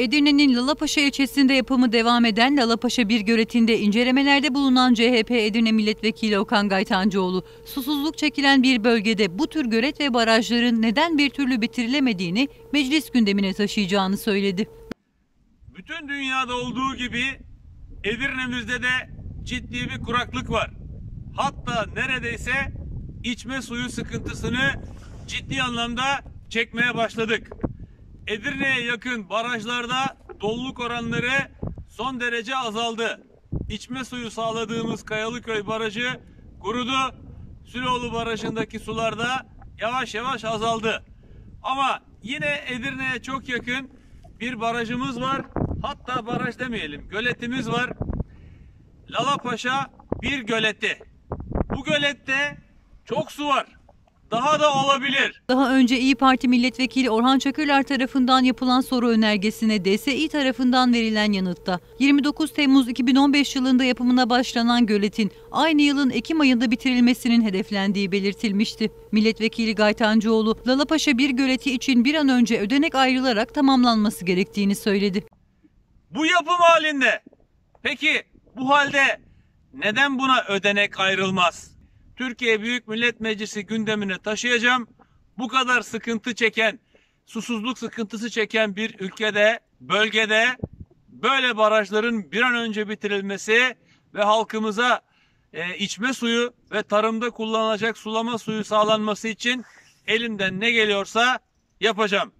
Edirne'nin Lalapaşa ilçesinde yapımı devam eden Lalapaşa bir göletinde incelemelerde bulunan CHP Edirne Milletvekili Okan Gaytancıoğlu, susuzluk çekilen bir bölgede bu tür gölet ve barajların neden bir türlü bitirilemediğini meclis gündemine taşıyacağını söyledi. Bütün dünyada olduğu gibi Edirne'mizde de ciddi bir kuraklık var. Hatta neredeyse içme suyu sıkıntısını ciddi anlamda çekmeye başladık. Edirne'ye yakın barajlarda doluluk oranları son derece azaldı. İçme suyu sağladığımız Kayalıköy Barajı kurudu. Süloğlu Barajı'ndaki sular da yavaş yavaş azaldı. Ama yine Edirne'ye çok yakın bir barajımız var. Hatta baraj demeyelim, göletimiz var. Lalapaşa bir göleti. Bu gölette çok su var. Daha da olabilir. Daha önce İyi Parti Milletvekili Orhan Çakırlar tarafından yapılan soru önergesine DSİ tarafından verilen yanıtta 29 Temmuz 2015 yılında yapımına başlanan göletin aynı yılın Ekim ayında bitirilmesinin hedeflendiği belirtilmişti. Milletvekili Gaytancıoğlu, Lalapaşa bir göleti için bir an önce ödenek ayrılarak tamamlanması gerektiğini söyledi. Bu yapım halinde. Peki bu halde neden buna ödenek ayrılmaz? Türkiye Büyük Millet Meclisi gündemine taşıyacağım. Bu kadar sıkıntı çeken, susuzluk sıkıntısı çeken bir ülkede, bölgede böyle barajların bir an önce bitirilmesi ve halkımıza e, içme suyu ve tarımda kullanılacak sulama suyu sağlanması için elimden ne geliyorsa yapacağım.